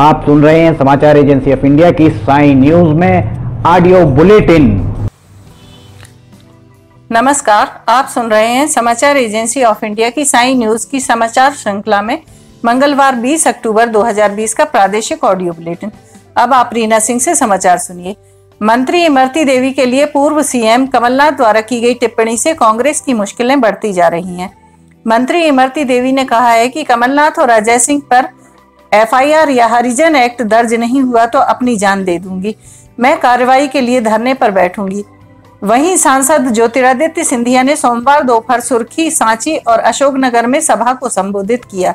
आप सुन रहे हैं समाचार एजेंसी ऑफ़ इंडिया की साई न्यूज़ में ऑडियो बुलेटिन। नमस्कार, आप सुन रहे हैं समाचार एजेंसी ऑफ़ इंडिया की साई न्यूज़ की समाचार श्रृंखला में मंगलवार 20 अक्टूबर 2020 का प्रादेशिक ऑडियो बुलेटिन। अब आप रीना सिंह से समाचार सुनिए। मंत्री इमरती देवी के लिए पूर्व सीएम कमलनाथ द्वारा की गई टिप्पणी से कांग्रेस की मुश्किलें बढ़ती जा रही हैं। मंत्री इमरती देवी ने कहा है कि कमलनाथ और अजय सिंह पर एफआईआर या हरिजन एक्ट दर्ज नहीं हुआ तो अपनी जान दे दूँगी। मैं कार्रवाई के लिए धरने पर बैठूँगी। वहीं सांसद ज्योतिरादित्य सिंधिया ने सोमवार दोपहर सुर्खी, सांची और अशोकनगर में सभा को संबोधित किया।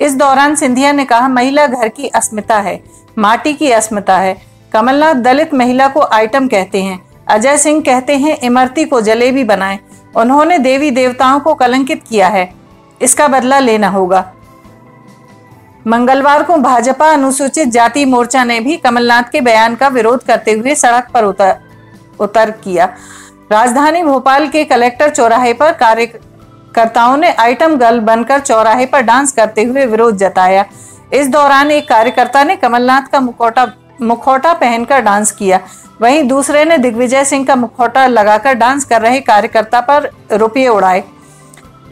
इस दौरान सिंधिया ने कहा, महिला घर की अस्मिता है, माटी की अस्मिता है। कमलनाथ दलित महिला को आइटम कहते हैं, अजय सिंह कहते हैं, इमरती को जलेबी बनाए। उन्होंने देवी देवताओं को कलंकित किया है। इसका बदला लेना होगा। मंगलवार को भाजपा अनुसूचित जाति मोर्चा ने भी कमलनाथ के बयान का विरोध करते हुए सड़क पर उतर उतर किया। राजधानी भोपाल के कलेक्टर चौराहे पर कार्यकर्ताओं ने आइटम गर्ल बनकर चौराहे पर डांस करते हुए विरोध जताया। इस दौरान एक कार्यकर्ता ने कमलनाथ का मुखौटा मुखौटा पहनकर डांस किया। वहीं दूसरे ने दिग्विजय सिंह का मुखौटा लगाकर डांस कर रहे कार्यकर्ता पर रुपये उड़ाए।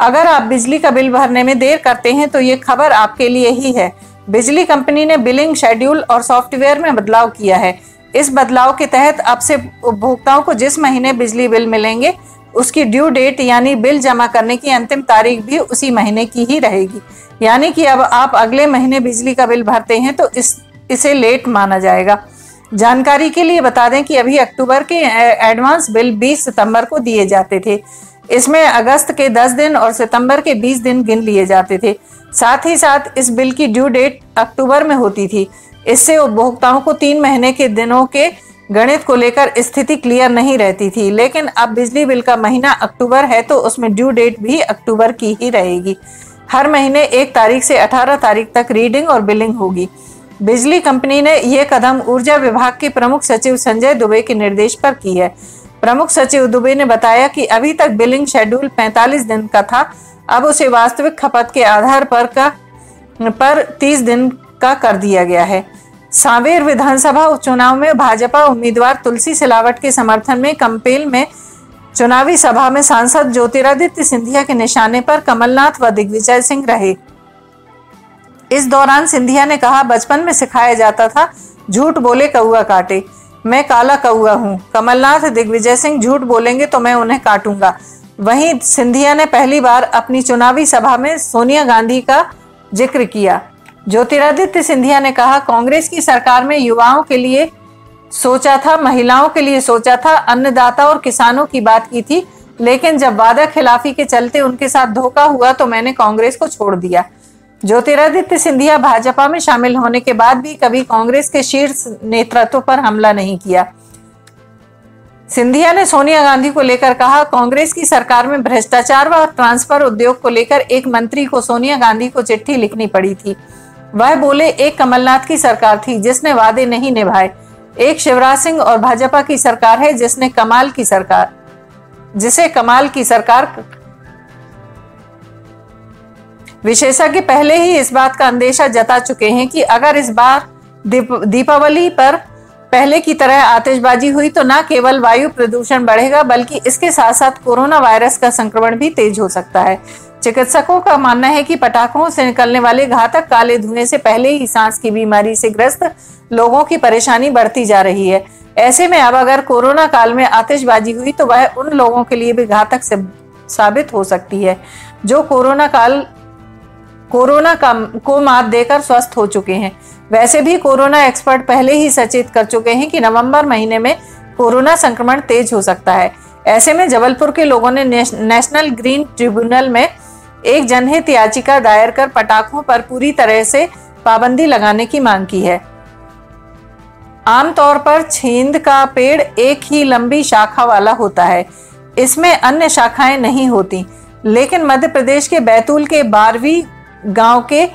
अगर आप बिजली का बिल भरने में देर करते हैं तो ये खबर आपके लिए ही है। बिजली कंपनी ने बिलिंग शेड्यूल और सॉफ्टवेयर में बदलाव किया है। इस बदलाव के तहत अब से उपभोक्ताओं को जिस महीने बिजली बिल मिलेंगे, उसकी ड्यू डेट यानी बिल जमा करने की अंतिम तारीख भी उसी महीने की ही रहेगी। यानी कि अब आप अगले महीने बिजली का बिल भरते हैं तो इस, इसे लेट माना जाएगा। जानकारी के लिए बता दें कि अभी अक्टूबर के एडवांस बिल 20 सितंबर को दिए जाते थे। इसमें अगस्त के 10 दिन और सितंबर के 20 दिन गिन लिए जाते थे। साथ ही साथ इस बिल की ड्यू डेट अक्टूबर में होती थी। इससे उपभोक्ताओं को तीन महीने के दिनों के गणित को लेकर स्थिति क्लियर नहीं रहती थी। लेकिन अब बिजली बिल का महीना अक्टूबर है तो उसमें ड्यू डेट भी अक्टूबर की ही रहेगी। हर महीने एक तारीख से 18 तारीख तक रीडिंग और बिलिंग होगी। बिजली कंपनी ने यह कदम ऊर्जा विभाग के प्रमुख सचिव संजय दुबे के निर्देश पर की है। प्रमुख सचिव दुबे ने बताया कि अभी तक बिलिंग शेड्यूल 45 दिन का था। अब उसे वास्तविक खपत के आधार पर का, पर 30 दिन का कर दिया गया है। सांवेर विधानसभा उपचुनाव में भाजपा उम्मीदवार तुलसी सिलावट के समर्थन में कंपेल में चुनावी सभा में सांसद ज्योतिरादित्य सिंधिया के निशाने पर कमलनाथ व दिग्विजय सिंह रहे। इस दौरान सिंधिया ने कहा, बचपन में सिखाया जाता था, झूठ बोले कौआ काटे। मैं काला कौआ हूँ। कमलनाथ दिग्विजय सिंह झूठ बोलेंगे तो मैं उन्हें काटूँगा। वहीं सिंधिया ने पहली बार अपनी चुनावी सभा में सोनिया गांधी का ज़िक्र किया। ज्योतिरादित्य सिंधिया ने कहा, कांग्रेस की सरकार में युवाओं के लिए सोचा था, महिलाओं के लिए सोचा था, अन्नदाता और किसानों की बात की थी, लेकिन जब वादा खिलाफी के चलते उनके साथ धोखा हुआ तो मैंने कांग्रेस को छोड़ दिया। ज्योतिरादित्य सिंधिया भाजपा में शामिल होने के बाद भी कभी कांग्रेस के शीर्ष नेतृत्व पर हमला नहीं किया। सिंधिया ने सोनिया गांधी को लेकर कहा, कांग्रेस की सरकार में भ्रष्टाचार व ट्रांसफ़र उद्योग को लेकर एक मंत्री को सोनिया गांधी को चिट्ठी लिखनी पड़ी थी। वह बोले, एक कमलनाथ की सरकार थी जिसने वादे नहीं निभाए। एक शिवराज सिंह और भाजपा की सरकार है जिसने कमाल की सरकार, जिसे कमाल की सरकार विशेषज्ञ पहले ही इस बात का अंदेशा जता चुके हैं कि अगर इस बार दीप, दीपावली पर पहले की तरह आतिशबाजी हुई तो न केवल वायु प्रदूषण बढ़ेगा बल्कि इसके साथ साथ कोरोना वायरस का संक्रमण भी तेज हो सकता है। चिकित्सकों का मानना है कि पटाखों से निकलने वाले घातक काले धुएँ से पहले ही सांस की बीमारी से ग्रस्त लोगों की परेशानी बढ़ती जा रही है। ऐसे में अब अगर कोरोना काल में आतिशबाजी हुई तो वह उन लोगों के लिए भी घातक से साबित हो सकती है जो कोरोना काल कोरोना का को मात देकर स्वस्थ हो चुके हैं। वैसे भी कोरोना एक्सपर्ट पहले ही सचेत कर चुके हैं कि नवंबर महीने में कोरोना संक्रमण तेज हो सकता है। ऐसे में जबलपुर के लोगों ने नेशनल ग्रीन ट्रिब्यूनल में एक जनहित याचिका दायर कर पटाखों पर पूरी तरह से पाबंदी लगाने की मांग की है। आमतौर पर छेंद का पेड़ एक ही लंबी शाखा वाला होता है। इसमें अन्य शाखाएँ नहीं होती, लेकिन मध्य प्रदेश के बैतूल के बारहवीं गाँव के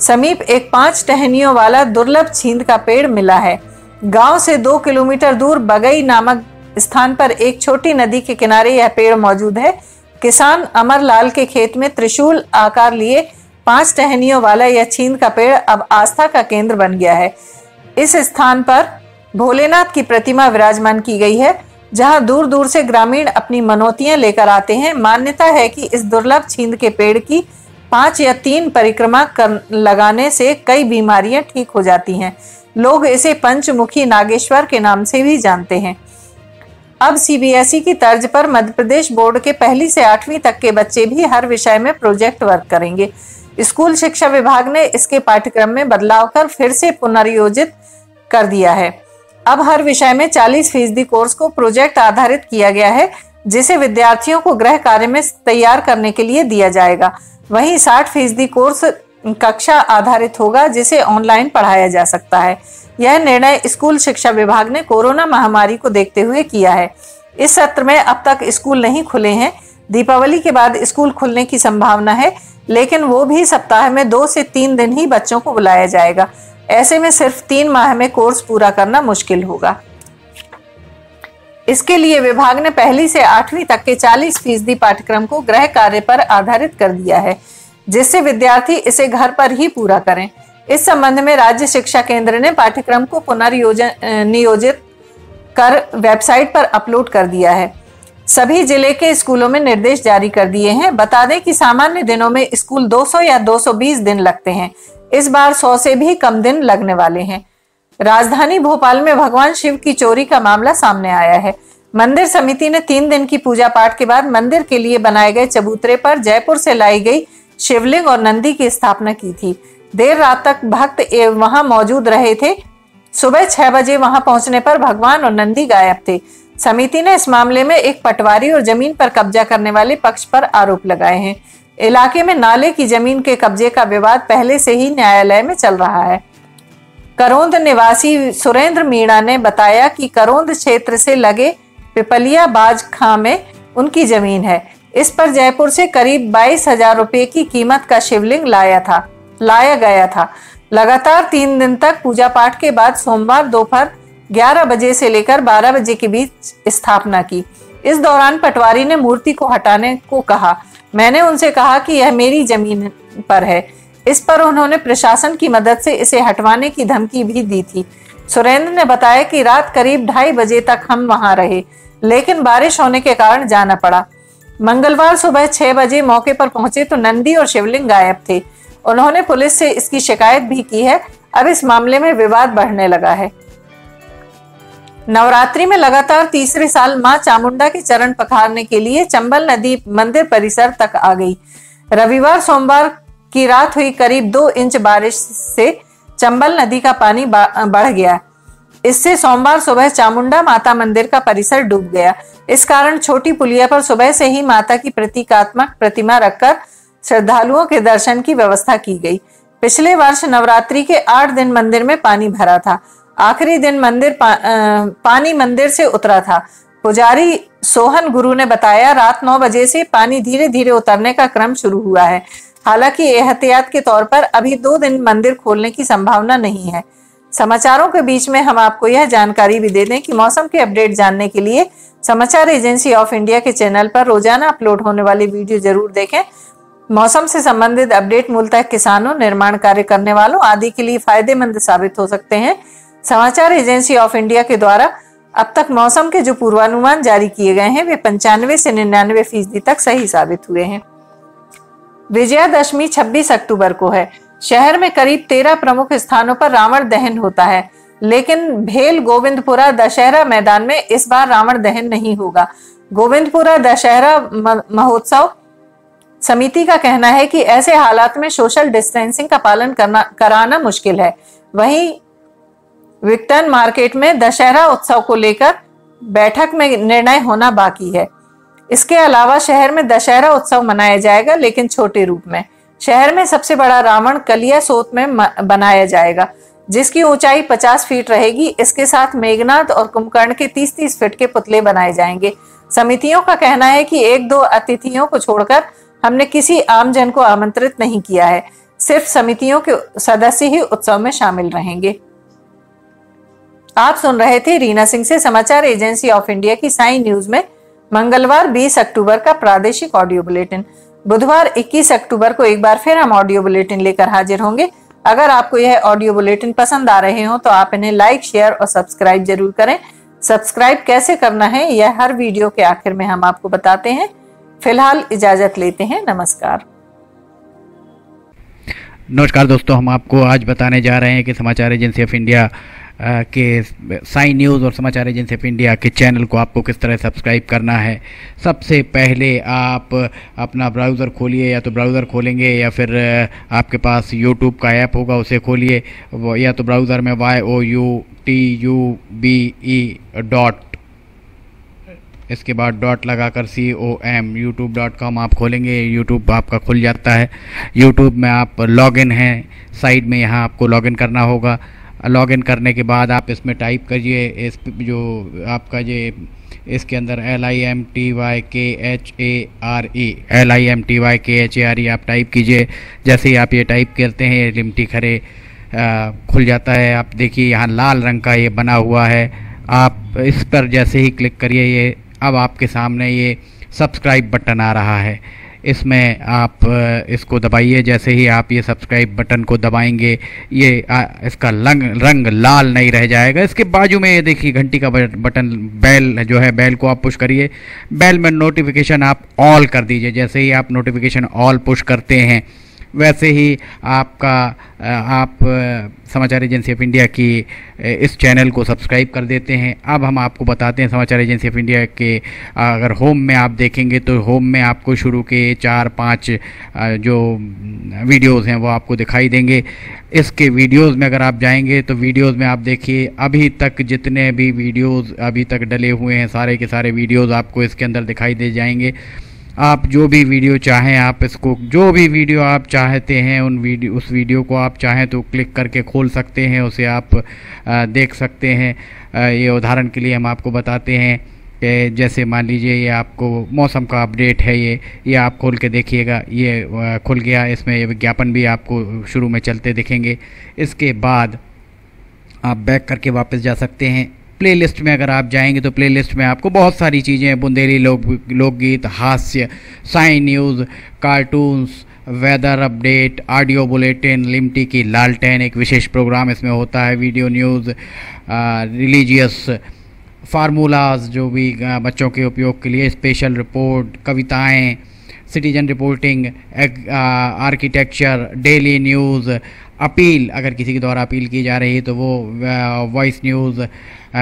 समीप एक पाँच टहनियों वाला दुर्लभ छींद का पेड़ मिला है। गाँव से दो किलोमीटर दूर बगई नामक स्थान पर एक छोटी नदी के किनारे यह पेड़ मौजूद है। किसान अमरलाल के खेत में त्रिशूल आकार लिए पाँच टहनियों वाला यह छींद का पेड़ अब आस्था का केंद्र बन गया है। इस स्थान पर भोलेनाथ की प्रतिमा विराजमान की गई है, जहाँ दूर दूर से ग्रामीण अपनी मनोतियाँ लेकर आते हैं। मान्यता है कि इस दुर्लभ छींद के पेड़ की पाँच या तीन परिक्रमा कर लगाने से कई बीमारियाँ ठीक हो जाती हैं। लोग इसे पंचमुखी नागेश्वर के नाम से भी जानते हैं। अब सीबीएसई की तर्ज पर मध्य प्रदेश बोर्ड के पहली से आठवीं तक के बच्चे भी हर विषय में प्रोजेक्ट वर्क करेंगे। स्कूल शिक्षा विभाग ने इसके पाठ्यक्रम में बदलाव कर फिर से पुनर्योजित कर दिया है। अब हर विषय में 40 फ़ीसदी कोर्स को प्रोजेक्ट आधारित किया गया है, जिसे विद्यार्थियों को गृह कार्य में तैयार करने के लिए दिया जाएगा। वहीं 60 फ़ीसदी कोर्स कक्षा आधारित होगा, जिसे ऑनलाइन पढ़ाया जा सकता है। यह निर्णय स्कूल शिक्षा विभाग ने कोरोना महामारी को देखते हुए किया है। इस सत्र में अब तक स्कूल नहीं खुले हैं। दीपावली के बाद स्कूल खुलने की संभावना है, लेकिन वो भी सप्ताह में दो से तीन दिन ही बच्चों को बुलाया जाएगा। ऐसे में सिर्फ़ तीन माह में कोर्स पूरा करना मुश्किल होगा। इसके लिए विभाग ने पहली से आठवीं तक के 40 फ़ीसदी पाठ्यक्रम को गृह कार्य पर आधारित कर दिया है, जिससे विद्यार्थी इसे घर पर ही पूरा करें। इस संबंध में राज्य शिक्षा केंद्र ने पाठ्यक्रम को पुनर्योजन नियोजित कर वेबसाइट पर अपलोड कर दिया है। सभी ज़िले के स्कूलों में निर्देश जारी कर दिए हैं। बता दें कि सामान्य दिनों में स्कूल 200 या 220 दिन लगते हैं। इस बार 100 से भी कम दिन लगने वाले हैं। राजधानी भोपाल में भगवान शिव की चोरी का मामला सामने आया है। मंदिर समिति ने तीन दिन की पूजा पाठ के बाद मंदिर के लिए बनाए गए चबूतरे पर जयपुर से लाई गई शिवलिंग और नंदी की स्थापना की थी। देर रात तक भक्त वहाँ मौजूद रहे थे। सुबह छह बजे वहाँ पहुँचने पर भगवान और नंदी गायब थे। समिति ने इस मामले में एक पटवारी और ज़मीन पर कब्जा करने वाले पक्ष पर आरोप लगाए हैं। इलाके में नाले की ज़मीन के कब्जे का विवाद पहले से ही न्यायालय में चल रहा है। करोंद निवासी सुरेंद्र मीणा ने बताया कि करोंद क्षेत्र से लगे पिपलिया बाज खां में उनकी ज़मीन है। इस पर जयपुर से करीब बाईस हज़ार रुपए की कीमत का शिवलिंग लाया था, लाया गया था। लगातार तीन दिन तक पूजा पाठ के बाद सोमवार दोपहर 11 बजे से लेकर 12 बजे के बीच स्थापना की। इस दौरान पटवारी ने मूर्ति को हटाने को कहा। मैंने उनसे कहा कि यह मेरी ज़मीन पर है। इस पर उन्होंने प्रशासन की मदद से इसे हटवाने की धमकी भी दी थी। सुरेंद्र ने बताया कि रात करीब ढाई बजे तक हम वहाँ रहे, लेकिन बारिश होने के कारण जाना पड़ा। मंगलवार सुबह छह बजे मौके पर पहुँचे तो नंदी और शिवलिंग गायब थे। उन्होंने पुलिस से इसकी शिकायत भी की है। अब इस मामले में विवाद बढ़ने लगा है। नवरात्रि में लगातार तीसरे साल माँ चामुंडा के चरण पखारने के लिए चंबल नदी मंदिर परिसर तक आ गई। रविवार सोमवार की रात हुई करीब दो इंच बारिश से चंबल नदी का पानी बढ़ गया। इससे सोमवार सुबह चामुंडा माता मंदिर का परिसर डूब गया। इस कारण छोटी पुलिया पर सुबह से ही माता की प्रतीकात्मक प्रतिमा रखकर श्रद्धालुओं के दर्शन की व्यवस्था की गई। पिछले वर्ष नवरात्रि के आठ दिन मंदिर में पानी भरा था। आखिरी दिन मंदिर पा, आ, पानी मंदिर से उतरा था। पुजारी सोहन गुरु ने बताया रात नौ बजे से पानी धीरे धीरे उतरने का क्रम शुरू हुआ है। हालाँकि एहतियात के तौर पर अभी दो दिन मंदिर खोलने की संभावना नहीं है। समाचारों के बीच में हम आपको यह जानकारी भी दे दें कि मौसम के अपडेट जानने के लिए समाचार एजेंसी ऑफ़ इंडिया के चैनल पर रोज़ाना अपलोड होने वाली वीडियो ज़रूर देखें। मौसम से संबंधित अपडेट मूलतः किसानों, निर्माण कार्य करने वालों आदि के लिए फ़ायदेमंद साबित हो सकते हैं। समाचार एजेंसी ऑफ़ इंडिया के द्वारा अब तक मौसम के जो पूर्वानुमान जारी किए गए हैं, वे पंचानवे से निन्यानवे फ़ीसदी तक सही साबित हुए हैं। विजयादशमी 26 अक्टूबर को है। शहर में करीब तेरह प्रमुख स्थानों पर रावण दहन होता है। लेकिन भेल गोविंदपुरा दशहरा मैदान में इस बार रावण दहन नहीं होगा। गोविंदपुरा दशहरा महोत्सव समिति का कहना है कि ऐसे हालात में सोशल डिस्टेंसिंग का पालन करना, कराना मुश्किल है। वहीं विक्टन मार्केट में दशहरा उत्सव को लेकर बैठक में निर्णय होना बाकी है। इसके अलावा शहर में दशहरा उत्सव मनाया जाएगा, लेकिन छोटे रूप में। शहर में सबसे बड़ा रावण कलिया सोत में बनाया जाएगा, जिसकी ऊंचाई 50 फीट रहेगी। इसके साथ मेघनाथ और कुंभकर्ण के 30-30 फीट के पुतले बनाए जाएँगे। समितियों का कहना है कि एक दो अतिथियों को छोड़कर हमने किसी आम जन को आमंत्रित नहीं किया है। सिर्फ़ समितियों के सदस्य ही उत्सव में शामिल रहेंगे। आप सुन रहे थे रीना सिंह से समाचार एजेंसी ऑफ़ इंडिया की साई न्यूज़ में। मंगलवार 20 अक्टूबर का प्रादेशिक ऑडियो बुलेटिन। बुधवार 21 अक्टूबर को एक बार फिर हम ऑडियो बुलेटिन लेकर हाजिर होंगे। अगर आपको यह ऑडियो बुलेटिन पसंद आ रहे हो तो आप इन्हें लाइक, शेयर और सब्सक्राइब ज़रूर करें। सब्सक्राइब कैसे करना है, यह हर वीडियो के आखिर में हम आपको बताते हैं। फ़िलहाल इजाज़त लेते हैं। नमस्कार। नमस्कार दोस्तों, हम आपको आज बताने जा रहे हैं कि समाचार एजेंसी ऑफ़ इंडिया के साइन न्यूज़ और समाचार एजेंसी ऑफ़ इंडिया के चैनल को आपको किस तरह सब्सक्राइब करना है? सबसे पहले आप अपना ब्राउज़र खोलिए, या तो ब्राउज़र खोलेंगे, या फिर आपके पास यूट्यूब का ऐप होगा, उसे खोलिए। या तो ब्राउज़र में Y O U T U B E dot इसके बाद डॉट लगाकर C O M YouTube dot com आप खोलेंगे। यूट्यूब आपका खुल जाता है। यूट्यूब में आप लॉगिन हैं। साइड में यहाँ आपको लॉगिन करना होगा। लॉगिन करने के बाद आप इसमें टाइप करिए इस जो आपका ये इसके अंदर L I M T Y K H A R E L I M T Y K H A R E आप टाइप कीजिए। जैसे ही आप ये टाइप करते हैं लिमटी खरे आ, खुल जाता है। आप देखिए यहाँ लाल रंग का ये बना हुआ है। आप इस पर जैसे ही क्लिक करिए ये अब आपके सामने ये सब्सक्राइब बटन आ रहा है। इसमें आप इसको दबाइए। जैसे ही आप ये सब्सक्राइब बटन को दबाएँगे, ये इसका लंग, रंग लाल नहीं रह जाएगा। इसके बाजू में ये देखिए, घंटी का बटन, बेल जो है, बेल को आप पुश करिए। बेल में नोटिफिकेशन आप ऑल कर दीजिए। जैसे ही आप नोटिफिकेशन ऑल पुश करते हैं वैसे ही आपका आप समाचार एजेंसी ऑफ़ इंडिया की इस चैनल को सब्सक्राइब कर देते हैं। अब हम आपको बताते हैं समाचार एजेंसी ऑफ़ इंडिया के अगर होम में आप देखेंगे तो होम में आपको शुरू के चार, पाँच जो वीडियोस हैं वो आपको दिखाई देंगे। इसके वीडियोस में अगर आप जाएँगे तो वीडियोस में आप देखिए, अभी तक जितने भी वीडियोस अभी तक डले हुए हैं, सारे के सारे वीडियोस आपको इसके अंदर दिखाई दे जाएँगे। आप जो भी वीडियो चाहें आप इसको जो भी वीडियो आप चाहते हैं उन वीडियो उस वीडियो को आप चाहें तो क्लिक करके खोल सकते हैं उसे आप आ, देख सकते हैं। आ, ये उदाहरण के लिए हम आपको बताते हैं कि जैसे मान लीजिए ये आपको मौसम का अपडेट है ये ये आप खोल के देखिएगा ये खुल गया इसमें ये विज्ञापन भी आपको शुरू में चलते दिखेंगे। इसके बाद आप बैक करके वापस जा सकते हैं। प्लेलिस्ट में अगर आप जाएँगे तो प्लेलिस्ट में आपको बहुत सारी चीज़ें बुंदेली लोक, लोकगीत, हास्य sign news cartoons weather update audio bulletin Limty की लालटेन एक विशेष प्रोग्राम इसमें होता है। वीडियो न्यूज़ रिलीजियस फार्मूलाज जो भी बच्चों के उपयोग के लिए स्पेशल रिपोर्ट कविताएँ citizen reporting architecture daily news appeal, अगर किसी के द्वारा अपील की जा रही है तो वो वॉइस न्यूज़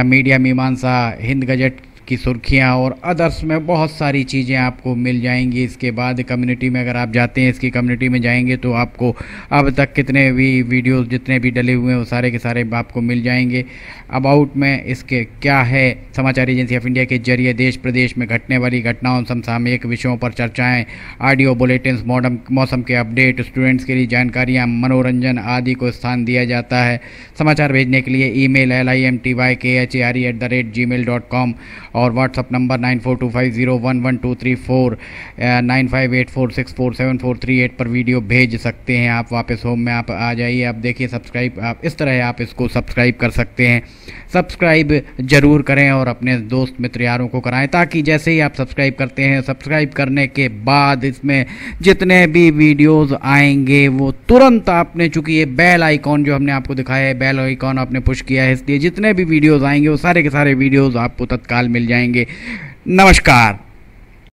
मीडिया मीमांसा, हिंद गजट की सुर्खियाँ और अदर्स में बहुत सारी चीज़ें आपको मिल जाएँगी। इसके बाद कम्युनिटी में अगर आप जाते हैं, इसकी कम्युनिटी में जाएँगे तो आपको अब तक कितने भी वीडियोस जितने भी डले हुए हैं, वो सारे के सारे आपको मिल जाएँगे। अबाउट में इसके क्या है, समाचार एजेंसी ऑफ़ इंडिया के ज़रिए देश प्रदेश में घटने वाली घटनाओं, समसामयिक विषयों पर चर्चाएँ ऑडियो बुलेटिन मॉडम, मौसम के अपडेट स्टूडेंट्स के लिए जानकारियाँ, मनोरंजन आदि को स्थान दिया जाता है। समाचार भेजने के लिए E mail L I M T Y K H A R E at the rate G mail dot com और WhatsApp number nine four two five zero one one two three four nine five eight four six four seven four three eight पर video भेज सकते हैं। आप वापस home में आप आ जाइए, आप देखिए सब्सक्राइब आप इस तरह आप इसको सब्सक्राइब कर सकते हैं। सब्सक्राइब ज़रूर करें और अपने दोस्त मित्र यारों को कराएँ, ताकि जैसे ही आप सब्सक्राइब करते हैं सब्सक्राइब करने के बाद इसमें जितने भी वीडियोस आएँगे, वो तुरंत आपने चूँकि ये बेल आइकॉन जो हमने आपको दिखाया है बेल आइकॉन आपने पुश किया है, इसलिए जितने भी वीडियोज़ आएँगे, वो सारे के सारे वीडियोज़ आपको तत्काल मिल जाएँगे। नमस्कार।